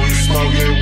we smoking